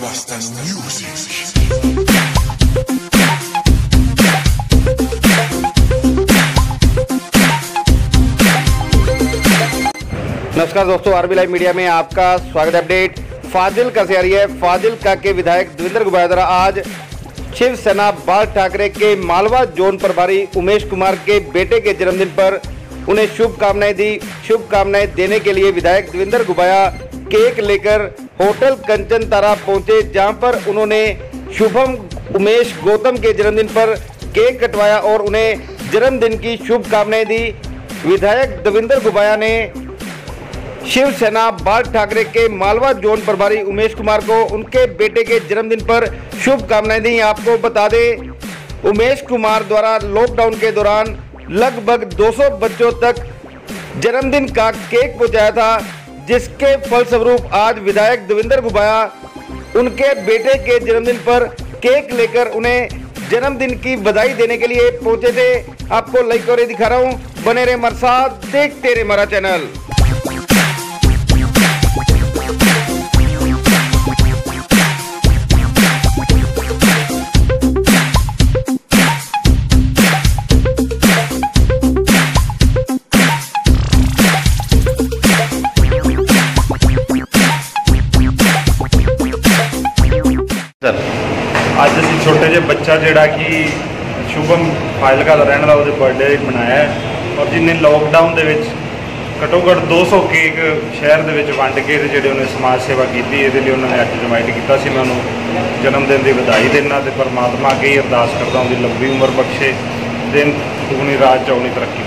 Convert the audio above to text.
Music. नमस्कार दोस्तों, RB live media में आपका स्वागत अपडेट फाजिल का से आ रही है फाजिल का के विधायक देवेंद्र गुबाया द्वारा आज शिवसेना बाल ठाकरे के मालवा जोन प्रभारी उमेश कुमार के बेटे के जन्मदिन पर उन्हें शुभकामनाएँ दी शुभकामनाएँ देने के लिए विधायक देवेंद्र गुबाया केक लेकर होटल कंचन तारा पहुँचे, जहाँ पर उन्होंने शुभम, उमेश, गौतम के जन्मदिन पर केक कटवाया और उन्हें जन्मदिन की शुभकामनाएँ दी। विधायक देवेंद्र गुबाया ने शिवसेना बाल ठाकरे के मालवा जोन प्रभारी उमेश कुमार को उनके बेटे के जन्मदिन पर शुभकामनाएँ दी। आपको बता दें, उमेश कुमार द्वारा लॉकडाउन के दौरान लगभग 200 बच्चों तक जन्मदिन का केक पहुँचाया था। जिसके फलस्वरूप आज विधायक देवेंद्र गुबाया उनके बेटे के जन्मदिन पर केक लेकर उन्हें जन्मदिन की बधाई देने के लिए पहुँचे थे। आपको लाइक और दिखा रहा हूँ। बने रहे मरसा देखते रहे मरा चैनल ਛੋਟੇ ਜਿਹੇ ਬੱਚਾ ਜਿਹੜਾ ਕਿ ਸ਼ੁਭਮ ਫਾਇਲਕਾ ਦਾ ਰਹਿਣ ਵਾਲਾ, ਉਹਦੇ ਬਰਥਡੇ ਮਨਾਇਆ ਔਰ ਜਿਹਨੇ ਲੋਕਡਾਊਨ ਦੇ ਵਿੱਚ ਘੱਟੋ ਘੱਟ 200 ਕੇਕ ਸ਼ਹਿਰ ਦੇ ਵਿੱਚ ਵੰਡ ਕੇ ਤੇ ਜਿਹੜੇ ਉਹਨੇ ਸਮਾਜ ਸੇਵਾ ਕੀਤੀ, ਇਹਦੇ ਲਈ ਉਹਨਾਂ ਨੇ ਅੱਜ ਇਨਵਾਈਟ ਕੀਤਾ ਸੀ। ਮੈਂ ਉਹਨੂੰ ਜਨਮ ਦਿਨ ਦੀ ਵਧਾਈ ਦੇਣਾ ਤੇ ਪਰਮਾਤਮਾ ਅੱਗੇ ਹੀ ਅਰਦਾਸ ਕਰਦਾ ਉਹਦੀ ਲੰਬੀ ਉਮਰ ਬਖਸ਼ੇ, ਦਿਨ ਦੁਗਣੀ ਰਾਤ ਚੌਗਣੀ ਤਰੱਕੀ